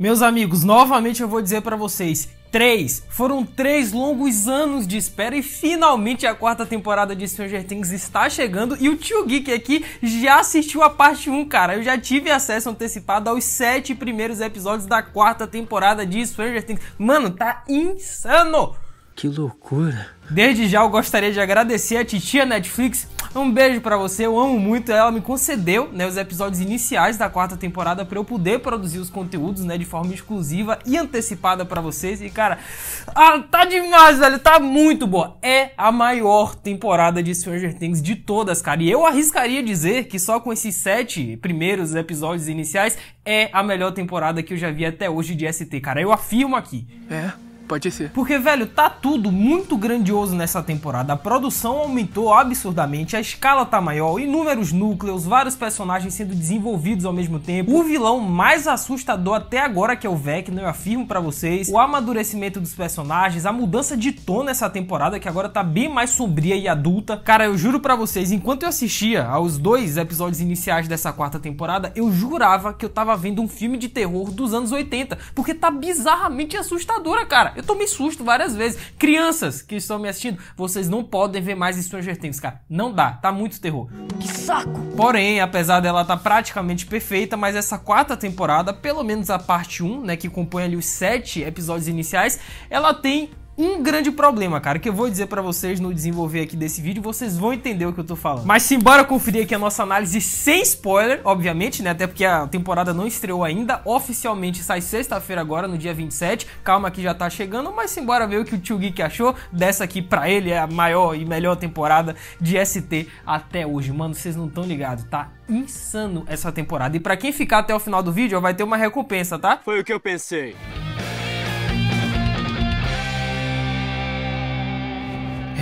Meus amigos, novamente eu vou dizer para vocês, Três. Foram três longos anos de espera e finalmente a quarta temporada de Stranger Things está chegando e o Tio Geek aqui já assistiu a parte 1, cara. Eu já tive acesso antecipado aos sete primeiros episódios da quarta temporada de Stranger Things. Mano, tá insano! Que loucura. Desde já eu gostaria de agradecer a titia Netflix. Um beijo para você, eu amo muito. Ela me concedeu né, os episódios iniciais da quarta temporada para eu poder produzir os conteúdos né, de forma exclusiva e antecipada para vocês. E cara, ah, tá demais, velho, tá muito boa. É a maior temporada de Stranger Things de todas, cara. E eu arriscaria dizer que só com esses sete primeiros episódios iniciais é a melhor temporada que eu já vi até hoje de ST, cara. Eu afirmo aqui. É. Pode ser. Porque, velho, tá tudo muito grandioso nessa temporada. A produção aumentou absurdamente, a escala tá maior, inúmeros núcleos, vários personagens sendo desenvolvidos ao mesmo tempo. O vilão mais assustador até agora, que é o Vecna, eu afirmo para vocês. O amadurecimento dos personagens, a mudança de tom nessa temporada, que agora tá bem mais sombria e adulta. Cara, eu juro para vocês, enquanto eu assistia aos dois episódios iniciais dessa quarta temporada, eu jurava que eu tava vendo um filme de terror dos anos 80, porque tá bizarramente assustadora, cara. Eu tomei susto várias vezes. Crianças que estão me assistindo, vocês não podem ver mais Stranger Things, cara. Não dá, tá muito terror. Que saco! Porém, apesar dela estar tá praticamente perfeita, mas essa quarta temporada, pelo menos a parte 1, né, que compõe ali os sete episódios iniciais, ela tem um grande problema, cara, que eu vou dizer para vocês no desenvolver aqui desse vídeo, vocês vão entender o que eu tô falando. Mas simbora conferir aqui a nossa análise sem spoiler, obviamente, né, até porque a temporada não estreou ainda, oficialmente sai sexta-feira agora, no dia 27, calma que já tá chegando, mas simbora ver o que o Tio Geek achou dessa aqui pra ele, é a maior e melhor temporada de ST até hoje. Mano, vocês não estão ligados, tá? Insano essa temporada. E para quem ficar até o final do vídeo, vai ter uma recompensa, tá? Foi o que eu pensei.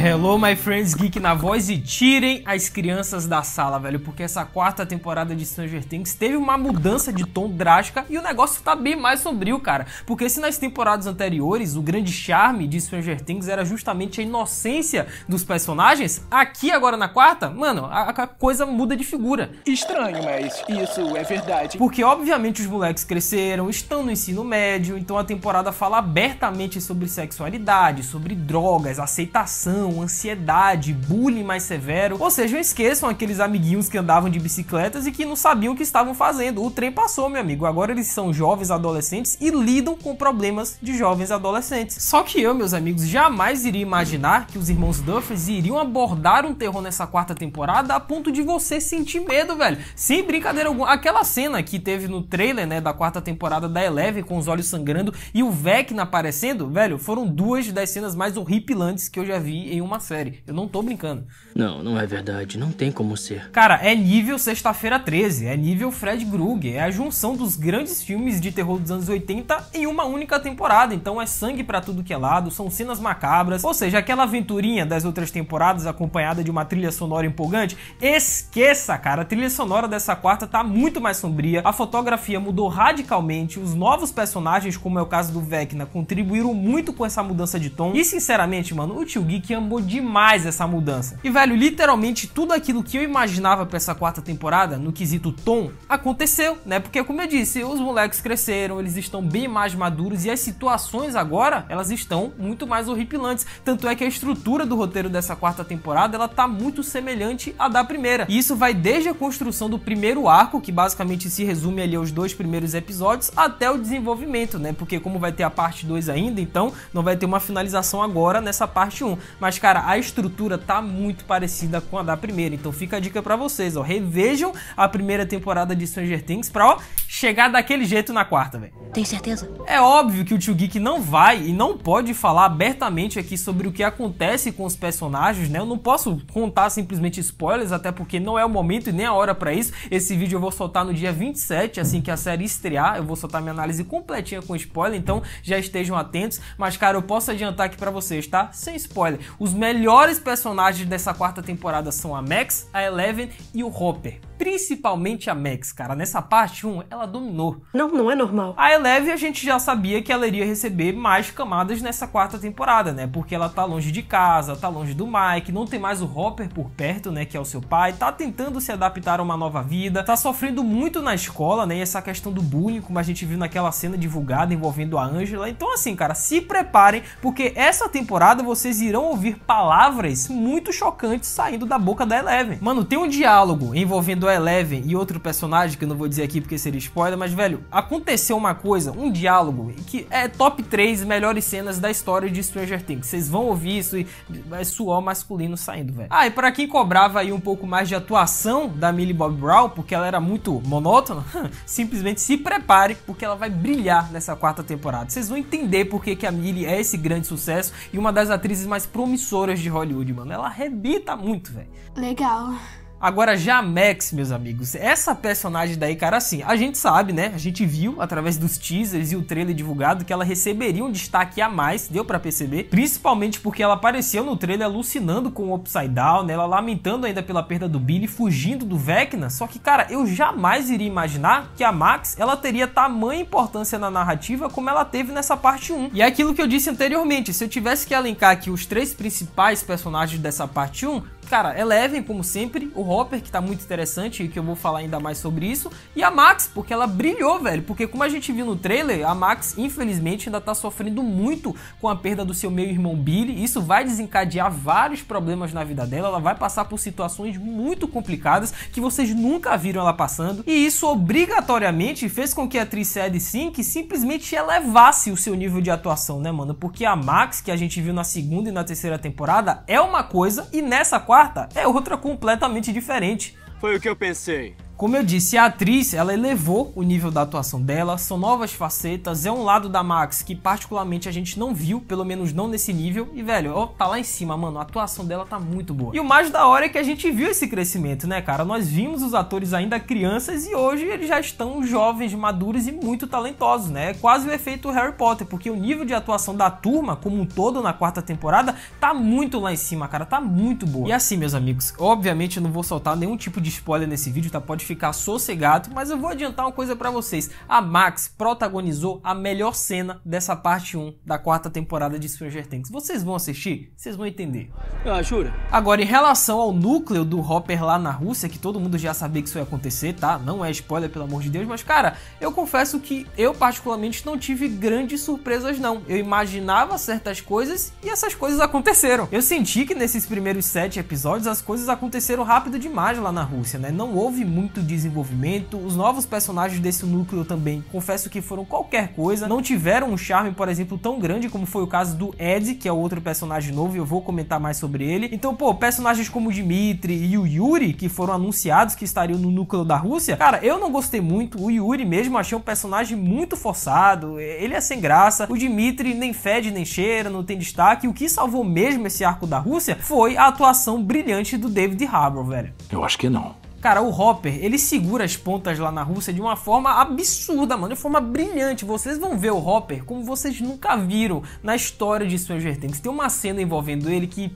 Hello, my friends geek na voz e tirem as crianças da sala, velho, porque essa quarta temporada de Stranger Things teve uma mudança de tom drástica e o negócio tá bem mais sombrio, cara. Porque se nas temporadas anteriores o grande charme de Stranger Things era justamente a inocência dos personagens, aqui agora na quarta, mano, a, a coisa muda de figura. Estranho, mas isso é verdade. Porque obviamente os moleques cresceram, estão no ensino médio, então a temporada fala abertamente sobre sexualidade, sobre drogas, aceitação depressão, ansiedade, bullying mais severo. Ou seja, esqueçam aqueles amiguinhos que andavam de bicicletas e que não sabiam o que estavam fazendo. O trem passou, meu amigo. Agora eles são jovens adolescentes e lidam com problemas de jovens adolescentes. Só que eu, meus amigos, jamais iria imaginar que os irmãos Duffers iriam abordar um terror nessa quarta temporada a ponto de você sentir medo, velho. Sem brincadeira alguma. Aquela cena que teve no trailer, né, da quarta temporada da Eleven com os olhos sangrando e o Vecna aparecendo, velho, foram duas das cenas mais horripilantes que eu já vi em em uma série. Eu não tô brincando. Não, não é verdade. Não tem como ser. Cara, é nível Sexta-feira 13, é nível Fred Krueger, é a junção dos grandes filmes de terror dos anos 80 em uma única temporada. Então é sangue para tudo que é lado, são cenas macabras, ou seja, aquela aventurinha das outras temporadas acompanhada de uma trilha sonora empolgante. Esqueça, cara, a trilha sonora dessa quarta tá muito mais sombria, a fotografia mudou radicalmente, os novos personagens, como é o caso do Vecna, contribuíram muito com essa mudança de tom. E sinceramente, mano, o Tio Geek ama demais essa mudança. E velho, literalmente tudo aquilo que eu imaginava para essa quarta temporada, no quesito tom, aconteceu, né? Porque como eu disse, os moleques cresceram, eles estão bem mais maduros e as situações agora, elas estão muito mais horripilantes. Tanto é que a estrutura do roteiro dessa quarta temporada, ela tá muito semelhante à da primeira. E isso vai desde a construção do primeiro arco, que basicamente se resume ali aos dois primeiros episódios, até o desenvolvimento, né? Porque como vai ter a parte 2 ainda, então não vai ter uma finalização agora nessa parte 1. Mas cara, a estrutura tá muito parecida com a da primeira. Então fica a dica para vocês, ó. Revejam a primeira temporada de Stranger Things pra, ó, chegar daquele jeito na quarta, velho. Tem certeza? É óbvio que o Tio Geek não vai e não pode falar abertamente aqui sobre o que acontece com os personagens, né? Eu não posso contar simplesmente spoilers, até porque não é o momento e nem a hora para isso. Esse vídeo eu vou soltar no dia 27, assim que a série estrear. Eu vou soltar minha análise completinha com spoiler, então já estejam atentos. Mas, cara, eu posso adiantar aqui para vocês, tá? Sem spoiler. Os melhores personagens dessa quarta temporada são a Max, a Eleven e o Hopper. Principalmente a Max, cara. Nessa parte 1, ela dominou. Não, não é normal. A Eleve a gente já sabia que ela iria receber mais camadas nessa quarta temporada, né? Porque ela tá longe de casa, tá longe do Mike, não tem mais o Hopper por perto, né? Que é o seu pai, tá tentando se adaptar a uma nova vida, tá sofrendo muito na escola, né? E essa questão do bullying, como a gente viu naquela cena divulgada envolvendo a Angela. Então, assim, cara, se preparem, porque essa temporada vocês irão ouvir palavras muito chocantes saindo da boca da Eleven. Mano, tem um diálogo envolvendo Eleven e outro personagem que eu não vou dizer aqui porque seria spoiler, mas velho, aconteceu uma coisa, um diálogo que é top 3 melhores cenas da história de Stranger Things. Vocês vão ouvir isso e vai suor masculino saindo, velho. Ah, e para quem cobrava aí um pouco mais de atuação da Millie Bob Brown, porque ela era muito monótona, simplesmente se prepare porque ela vai brilhar nessa quarta temporada. Vocês vão entender por que, que a Millie é esse grande sucesso e uma das atrizes mais promissoras de Hollywood, mano. Ela arrebita muito, velho. Legal. Agora, já Max, meus amigos, essa personagem daí, cara, assim, a gente sabe, né? A gente viu através dos teasers e o trailer divulgado que ela receberia um destaque a mais, deu para perceber, principalmente porque ela apareceu no trailer alucinando com o Upside Down, né? Ela lamentando ainda pela perda do Billy, fugindo do Vecna. Só que, cara, eu jamais iria imaginar que a Max, ela teria tamanha importância na narrativa como ela teve nessa parte 1. E é aquilo que eu disse anteriormente, se eu tivesse que elencar aqui os três principais personagens dessa parte 1, Cara, Eleven, como sempre, o Hopper, que tá muito interessante e que eu vou falar ainda mais sobre isso, e a Max, porque ela brilhou, velho. Porque como a gente viu no trailer, a Max, infelizmente, ainda tá sofrendo muito com a perda do seu meio-irmão Billy. Isso vai desencadear vários problemas na vida dela. Ela vai passar por situações muito complicadas que vocês nunca viram ela passando. E isso obrigatoriamente fez com que a atriz Sadie Sink simplesmente elevasse o seu nível de atuação, né, mano? Porque a Max, que a gente viu na segunda e na terceira temporada, é uma coisa, e nessa quarta quarta é outra completamente diferente. Foi o que eu pensei. Como eu disse, a atriz, ela elevou o nível da atuação dela, são novas facetas, é um lado da Max que particularmente a gente não viu, pelo menos não nesse nível, e velho, ó, tá lá em cima, mano, a atuação dela tá muito boa. E o mais da hora é que a gente viu esse crescimento, né, cara? Nós vimos os atores ainda crianças e hoje eles já estão jovens, maduros e muito talentosos, né? É quase o efeito Harry Potter, porque o nível de atuação da turma, como um todo na quarta temporada, tá muito lá em cima, cara, tá muito boa. E assim, meus amigos, obviamente eu não vou soltar nenhum tipo de spoiler nesse vídeo, tá? Pode ficar sossegado, mas eu vou adiantar uma coisa para vocês. A Max protagonizou a melhor cena dessa parte 1 da quarta temporada de Stranger Things. Vocês vão assistir? Vocês vão entender. Ah, jura? Agora, em relação ao núcleo do Hopper lá na Rússia, que todo mundo já sabia que isso ia acontecer, tá? Não é spoiler, pelo amor de Deus, mas cara, eu confesso que eu particularmente não tive grandes surpresas não. Eu imaginava certas coisas e essas coisas aconteceram. Eu senti que nesses primeiros sete episódios as coisas aconteceram rápido demais lá na Rússia, né? Não houve muito desenvolvimento desenvolvimento. Os novos personagens desse núcleo também, confesso que foram qualquer coisa. Não tiveram um charme, por exemplo, tão grande como foi o caso do Ed, que é outro personagem novo, e eu vou comentar mais sobre ele. Então, pô, personagens como o Dimitri e o Yuri, que foram anunciados que estariam no núcleo da Rússia, cara, eu não gostei muito. O Yuri mesmo achei um personagem muito forçado, ele é sem graça. O Dimitri nem fede nem cheira, não tem destaque. O que salvou mesmo esse arco da Rússia foi a atuação brilhante do David Harbour, velho. Eu acho que não. Cara, o Hopper, ele segura as pontas lá na Rússia de uma forma absurda, mano, de forma brilhante. Vocês vão ver o Hopper como vocês nunca viram na história de Stranger Things. Tem uma cena envolvendo ele que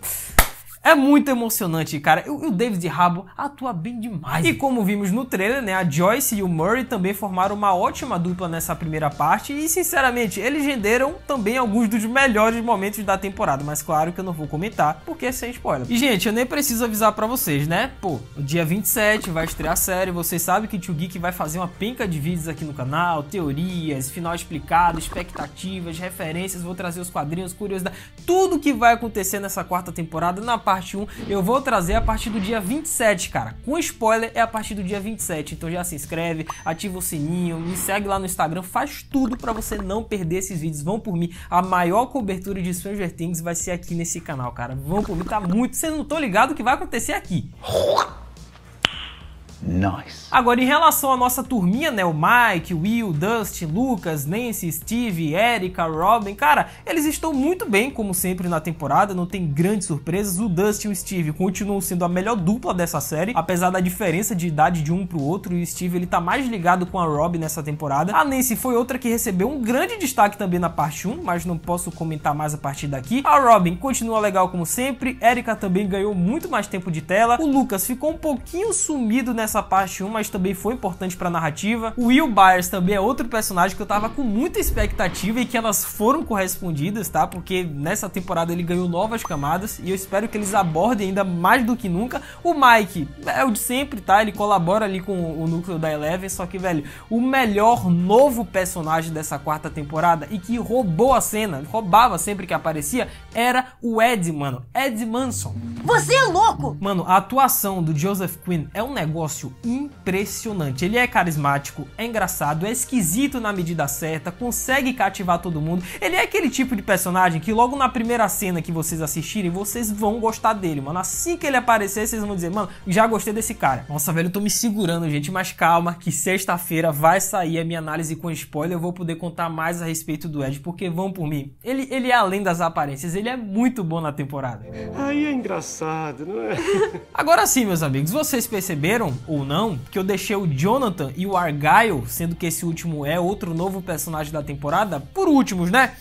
é muito emocionante, cara. O David Rabo atua bem demais. E como vimos no trailer, né, a Joyce e o Murray também formaram uma ótima dupla nessa primeira parte e, sinceramente, eles renderam também alguns dos melhores momentos da temporada, mas claro que eu não vou comentar, porque é sem spoiler. E, gente, eu nem preciso avisar para vocês, né? Pô, dia 27 vai estrear a série, vocês sabem que o Tio Geek vai fazer uma penca de vídeos aqui no canal, teorias, final explicado, expectativas, referências, vou trazer os quadrinhos, curiosidades, tudo que vai acontecer nessa quarta temporada na parte parte 1, eu vou trazer a partir do dia 27, cara. Com spoiler é a partir do dia 27. Então já se inscreve, ativa o sininho, me segue lá no Instagram, faz tudo para você não perder esses vídeos. Vão por mim. A maior cobertura de Stranger Things vai ser aqui nesse canal, cara. Vão por mim, tá muito. Vocês não estão ligados o que vai acontecer aqui. Agora, em relação à nossa turminha, né? O Mike, Will, Dustin, Lucas, Nancy, Steve, Erika, Robin, cara, eles estão muito bem, como sempre, na temporada, não tem grandes surpresas. O Dustin e o Steve continuam sendo a melhor dupla dessa série, apesar da diferença de idade de um pro outro. E o Steve, ele tá mais ligado com a Robin nessa temporada. A Nancy foi outra que recebeu um grande destaque também na parte 1, mas não posso comentar mais a partir daqui. A Robin continua legal como sempre. Erika também ganhou muito mais tempo de tela. O Lucas ficou um pouquinho sumido nessa nessa parte 1, mas também foi importante pra narrativa. O Will Byers também é outro personagem que eu tava com muita expectativa e que elas foram correspondidas, tá? Porque nessa temporada ele ganhou novas camadas e eu espero que eles abordem ainda mais do que nunca. O Mike é o de sempre, tá? Ele colabora ali com o núcleo da Eleven, só que, velho, o melhor novo personagem dessa quarta temporada e que roubou a cena, roubava sempre que aparecia, era o Ed, mano. Ed Manson. Você é louco! Mano, a atuação do Joseph Quinn é um negócio impressionante. Ele é carismático, é engraçado, é esquisito na medida certa, consegue cativar todo mundo. Ele é aquele tipo de personagem que logo na primeira cena que vocês assistirem, vocês vão gostar dele, mano. Assim que ele aparecer, vocês vão dizer, mano, já gostei desse cara. Nossa, velho, eu tô me segurando, gente, mas calma, que sexta-feira vai sair a minha análise com spoiler. Eu vou poder contar mais a respeito do Ed, porque vão por mim. Ele, ele é além das aparências, ele é muito bom na temporada. Aí é engraçado, não é? Agora sim, meus amigos, vocês perceberam ou não que eu deixei o Jonathan e o Argyle, sendo que esse último é outro novo personagem da temporada, por últimos, né?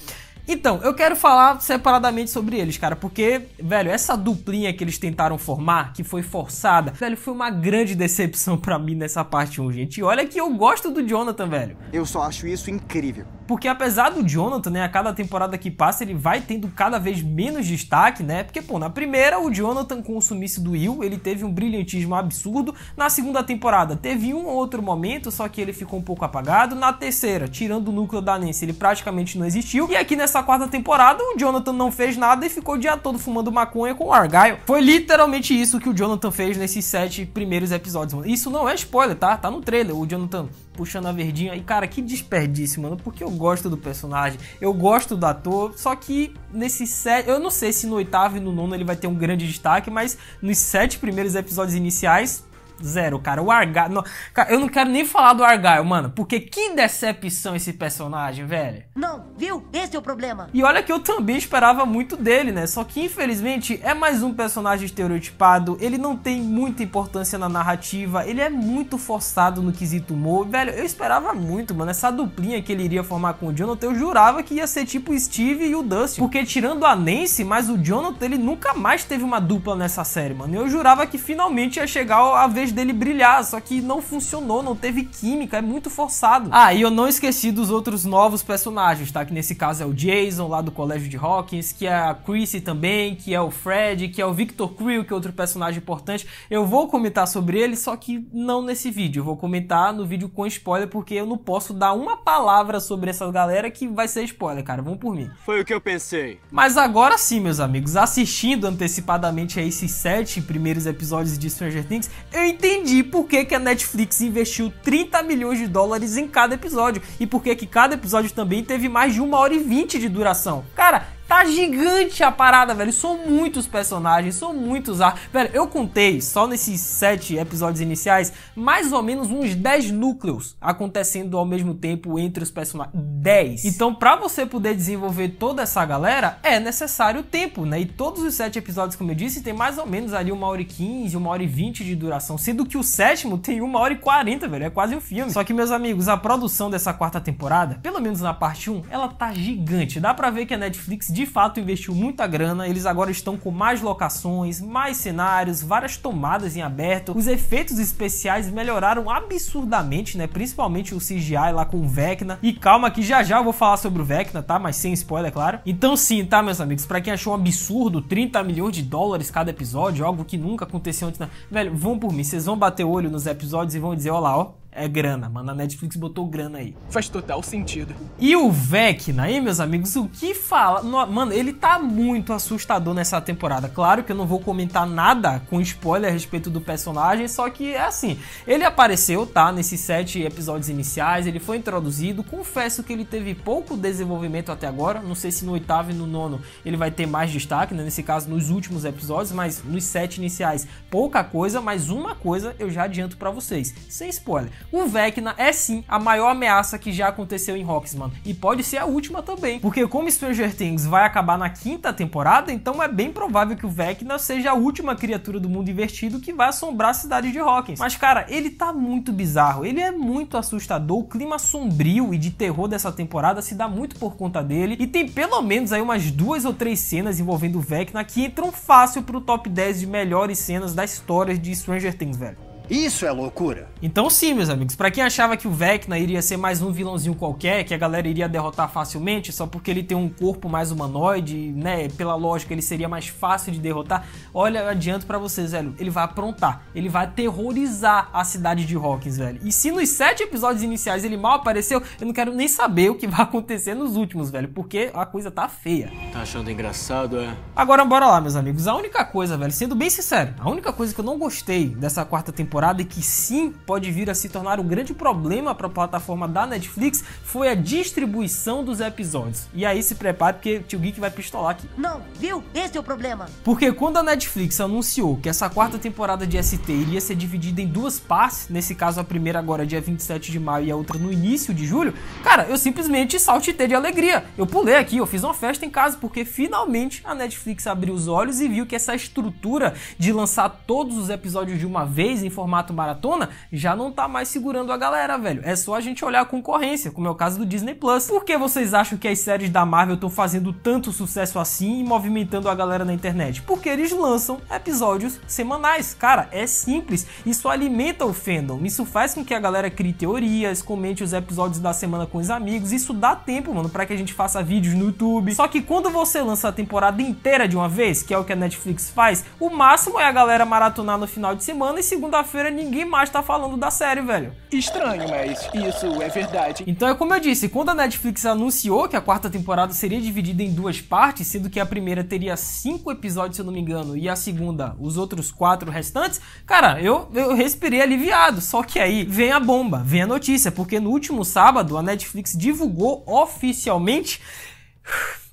Então, eu quero falar separadamente sobre eles, cara, porque, velho, essa duplinha que eles tentaram formar, que foi forçada, velho, foi uma grande decepção para mim nessa parte 1, gente. E olha que eu gosto do Jonathan, velho. Eu só acho isso incrível. Porque apesar do Jonathan, né, a cada temporada que passa, ele vai tendo cada vez menos destaque, né? Porque, pô, na primeira, o Jonathan com o sumiço do Will, ele teve um brilhantismo absurdo. Na segunda temporada, teve um ou outro momento, só que ele ficou um pouco apagado. Na terceira, tirando o núcleo da Nancy, ele praticamente não existiu. E aqui nessa quarta temporada, o Jonathan não fez nada e ficou o dia todo fumando maconha com o Argyle. Foi literalmente isso que o Jonathan fez nesses sete primeiros episódios, mano. Isso não é spoiler, tá? Tá no trailer. O Jonathan puxando a verdinha. E, cara, que desperdício, mano. Porque eu gosto do personagem, eu gosto do ator. Só que nesse sete. Eu não sei se no oitavo e no nono ele vai ter um grande destaque, mas nos sete primeiros episódios iniciais. Zero, cara. O Argyle. Não, cara, eu não quero nem falar do Argyle, mano. Porque que decepção esse personagem, velho. Não, viu? Esse é o problema. E olha que eu também esperava muito dele, né? Só que infelizmente é mais um personagem estereotipado. Ele não tem muita importância na narrativa. Ele é muito forçado no quesito humor. Velho, eu esperava muito, mano. Essa duplinha que ele iria formar com o Jonathan, eu jurava que ia ser tipo o Steve e o Dustin. Porque tirando a Nancy, mas o Jonathan, ele nunca mais teve uma dupla nessa série, mano. Eu jurava que finalmente ia chegar a vez dele brilhar, só que não funcionou, não teve química, é muito forçado. Ah, e eu não esqueci dos outros novos personagens, tá? Que nesse caso é o Jason, lá do Colégio de Hawkins, que é a Chrissy também, que é o Fred, que é o Victor Creel, que é outro personagem importante. Eu vou comentar sobre ele, só que não nesse vídeo. Eu vou comentar no vídeo com spoiler, porque eu não posso dar uma palavra sobre essa galera que vai ser spoiler, cara. Vão por mim. Foi o que eu pensei. Mas agora sim, meus amigos, assistindo antecipadamente a esses sete primeiros episódios de Stranger Things, eu entendi por que, que a Netflix investiu 30 milhões de dólares em cada episódio e por que, que cada episódio também teve mais de uma hora e vinte de duração. Cara, Tá gigante a parada, velho. São muitos personagens, são muitos ar. Velho, eu contei só nesses sete episódios iniciais mais ou menos uns 10 núcleos acontecendo ao mesmo tempo entre os personagens. 10. Então, pra você poder desenvolver toda essa galera, é necessário tempo, né? E todos os sete episódios, como eu disse, tem mais ou menos ali uma hora e 15, uma hora e 20 de duração. Sendo que o sétimo tem uma hora e 40, velho. É quase um filme. Só que, meus amigos, a produção dessa quarta temporada, pelo menos na parte 1, ela tá gigante. Dá pra ver que a Netflix de fato investiu muita grana, eles agora estão com mais locações, mais cenários, várias tomadas em aberto. Os efeitos especiais melhoraram absurdamente, né? Principalmente o CGI lá com o Vecna. E calma que já já eu vou falar sobre o Vecna, tá? Mas sem spoiler, claro. Então sim, tá, meus amigos? Para quem achou um absurdo 30 milhões de dólares cada episódio, algo que nunca aconteceu antes, na... velho, vão por mim, vocês vão bater o olho nos episódios e vão dizer, ó lá, ó, é grana, mano. A Netflix botou grana aí. Faz total sentido. E o Vecna aí, meus amigos, o que fala? No, mano, ele tá muito assustador nessa temporada. Claro que eu não vou comentar nada com spoiler a respeito do personagem, só que é assim. Ele apareceu, tá? Nesses sete episódios iniciais, ele foi introduzido. Confesso que ele teve pouco desenvolvimento até agora. Não sei se no oitavo e no nono ele vai ter mais destaque, né? Nesse caso, nos últimos episódios, mas nos sete iniciais, pouca coisa. Mas uma coisa eu já adianto para vocês, sem spoiler o Vecna é sim a maior ameaça que já aconteceu em Rocks, mano. E pode ser a última também. Porque como Stranger Things vai acabar na quinta temporada, então é bem provável que o Vecna seja a última criatura do mundo invertido que vai assombrar a cidade de Hawkins. Mas cara, ele tá muito bizarro, ele é muito assustador, o clima sombrio e de terror dessa temporada se dá muito por conta dele. E tem pelo menos aí umas duas ou três cenas envolvendo o Vecna que entram fácil pro top 10 de melhores cenas da história de Stranger Things, velho. Isso é loucura. Então sim, meus amigos, pra quem achava que o Vecna iria ser mais um vilãozinho qualquer, que a galera iria derrotar facilmente, só porque ele tem um corpo mais humanoide, né, pela lógica ele seria mais fácil de derrotar, olha, eu adianto pra vocês, velho, ele vai aprontar, ele vai aterrorizar a cidade de Hawkins, velho. E se nos sete episódios iniciais ele mal apareceu, eu não quero nem saber o que vai acontecer nos últimos, velho, porque a coisa tá feia. Tá achando engraçado, é? Agora bora lá, meus amigos. A única coisa, velho, sendo bem sincero, a única coisa que eu não gostei dessa quarta temporada e que sim pode vir a se tornar um grande problema para a plataforma da Netflix foi a distribuição dos episódios. E aí se prepare porque o Tio Geek vai pistolar aqui. Não, viu? Esse é o problema. Porque quando a Netflix anunciou que essa quarta temporada de ST iria ser dividida em duas partes, nesse caso a primeira agora dia 27 de maio e a outra no início de julho, cara, eu simplesmente saltitei de alegria. Eu pulei aqui, eu fiz uma festa em casa porque finalmente a Netflix abriu os olhos e viu que essa estrutura de lançar todos os episódios de uma vez em formato maratona já não tá mais segurando a galera, velho. É só a gente olhar a concorrência, como é o caso do Disney Plus. Por que vocês acham que as séries da Marvel estão fazendo tanto sucesso assim e movimentando a galera na internet? Porque eles lançam episódios semanais. Cara, é simples. Isso alimenta o fandom. Isso faz com que a galera crie teorias, comente os episódios da semana com os amigos. Isso dá tempo, mano, para que a gente faça vídeos no YouTube. Só que quando você lança a temporada inteira de uma vez, que é o que a Netflix faz, o máximo é a galera maratonar no final de semana e segunda-feira ninguém mais tá falando da série, velho. Estranho, mas isso é verdade. Então é como eu disse, quando a Netflix anunciou que a quarta temporada seria dividida em duas partes, sendo que a primeira teria cinco episódios, se eu não me engano, e a segunda, os outros quatro restantes, cara, eu, eu respirei aliviado. Só que aí vem a bomba, vem a notícia, porque no último sábado a Netflix divulgou oficialmente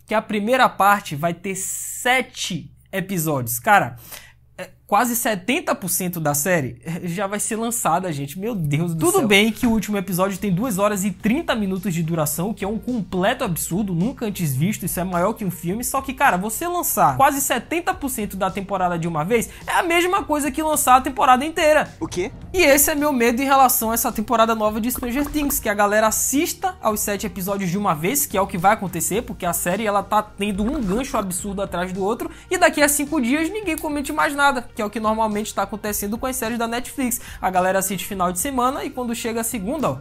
que a primeira parte vai ter sete episódios. Cara, quase 70% da série já vai ser lançada, gente. Meu Deus do Tudo céu. Tudo bem que o último episódio tem 2 horas e 30 minutos de duração, que é um completo absurdo, nunca antes visto, isso é maior que um filme. Só que, cara, você lançar quase 70% da temporada de uma vez é a mesma coisa que lançar a temporada inteira. O quê? E esse é meu medo em relação a essa temporada nova de Stranger Things, que a galera assista aos 7 episódios de uma vez, que é o que vai acontecer, porque a série ela tá tendo um gancho absurdo atrás do outro, e daqui a 5 dias ninguém comente mais nada, que é o que normalmente está acontecendo com as séries da Netflix. A galera assiste final de semana e quando chega a segunda, ó,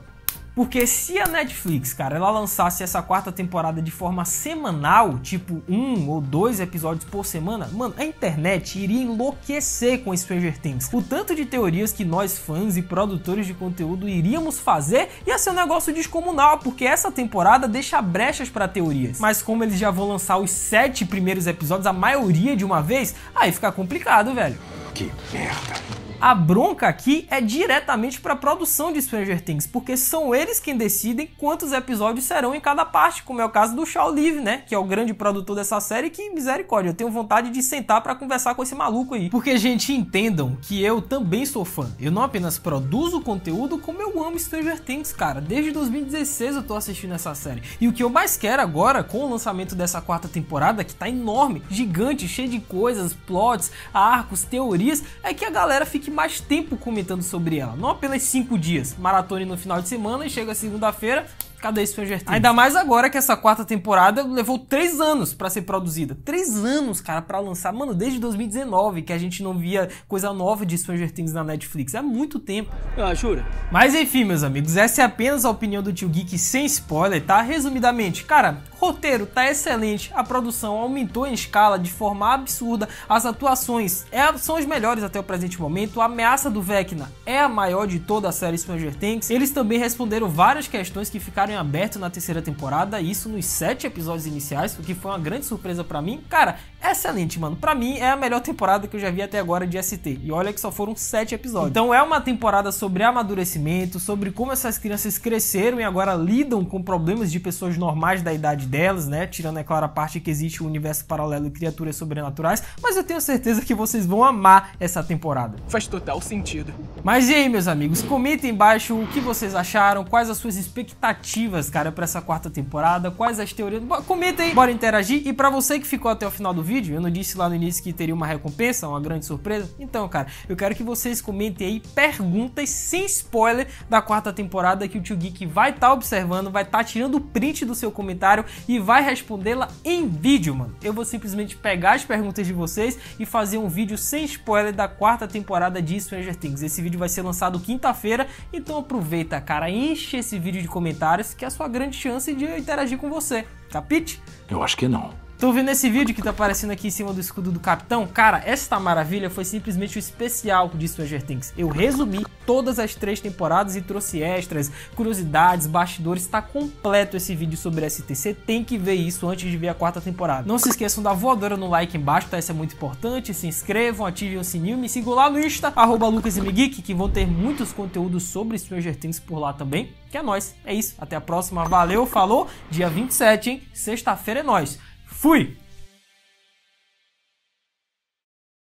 porque se a Netflix, cara, ela lançasse essa quarta temporada de forma semanal, tipo um ou dois episódios por semana, mano, a internet iria enlouquecer com Stranger Things. O tanto de teorias que nós fãs e produtores de conteúdo iríamos fazer ia ser um negócio descomunal, porque essa temporada deixa brechas para teorias. Mas como eles já vão lançar os sete primeiros episódios, a maioria de uma vez, aí fica complicado, velho. Que merda. A bronca aqui é diretamente para a produção de Stranger Things, porque são eles quem decidem quantos episódios serão em cada parte, como é o caso do Shaw Live, né, que é o grande produtor dessa série, que misericórdia, eu tenho vontade de sentar para conversar com esse maluco aí. Porque, gente, entendam que eu também sou fã. Eu não apenas produzo conteúdo, como eu amo Stranger Things, cara. Desde 2016 eu tô assistindo essa série. E o que eu mais quero agora, com o lançamento dessa quarta temporada, que tá enorme, gigante, cheio de coisas, plots, arcos, teorias, é que a galera fique fique mais tempo comentando sobre ela. Não apenas 5 dias, maratone no final de semana e chega segunda-feira, Cadê Stranger Things? Ainda mais agora que essa quarta temporada levou três anos para ser produzida. Três anos, cara, para lançar. Mano, desde 2019 que a gente não via coisa nova de Stranger Things na Netflix. É muito tempo. Ah, jura? Mas enfim, meus amigos, essa é apenas a opinião do Tio Geek sem spoiler, tá? Resumidamente, cara, roteiro tá excelente, a produção aumentou em escala de forma absurda, as atuações é, são as melhores até o presente momento, a ameaça do Vecna é a maior de toda a série Stranger Things. Eles também responderam várias questões que ficaram em aberto na terceira temporada, isso nos sete episódios iniciais, o que foi uma grande surpresa para mim. Cara, excelente, mano. Para mim é a melhor temporada que eu já vi até agora de ST. E olha que só foram sete episódios. Então é uma temporada sobre amadurecimento, sobre como essas crianças cresceram e agora lidam com problemas de pessoas normais da idade delas, né? Tirando, é claro, a parte que existe o um universo paralelo e criaturas sobrenaturais. Mas eu tenho certeza que vocês vão amar essa temporada. Faz total sentido. Mas e aí, meus amigos? Comentem embaixo o que vocês acharam, quais as suas expectativas, cara, para essa quarta temporada, quais as teorias. Comenta aí, bora interagir. E para você que ficou até o final do vídeo, eu não disse lá no início que teria uma recompensa, uma grande surpresa. Então, cara, eu quero que vocês comentem aí perguntas sem spoiler da quarta temporada que o Tio Geek vai estar tá observando, vai estar tá tirando print do seu comentário e vai respondê-la em vídeo, mano. Eu vou simplesmente pegar as perguntas de vocês e fazer um vídeo sem spoiler da quarta temporada de Stranger Things. Esse vídeo vai ser lançado quinta-feira, então aproveita, cara, enche esse vídeo de comentários que é a sua grande chance de eu interagir com você. Capite? Eu acho que não. Tô vendo esse vídeo que tá aparecendo aqui em cima do escudo do capitão? Cara, esta maravilha foi simplesmente o especial de Stranger Things. Eu resumi todas as três temporadas e trouxe extras, curiosidades, bastidores. Tá completo esse vídeo sobre ST. Você tem que ver isso antes de ver a quarta temporada. Não se esqueçam da voadora no like embaixo, tá? Isso é muito importante. Se inscrevam, ativem o sininho, me sigam lá no Insta, arroba LucasMGeek, que vão ter muitos conteúdos sobre Stranger Things por lá também. Que é nóis. É isso. Até a próxima. Valeu, falou. Dia 27, hein? Sexta-feira é nóis. Fui!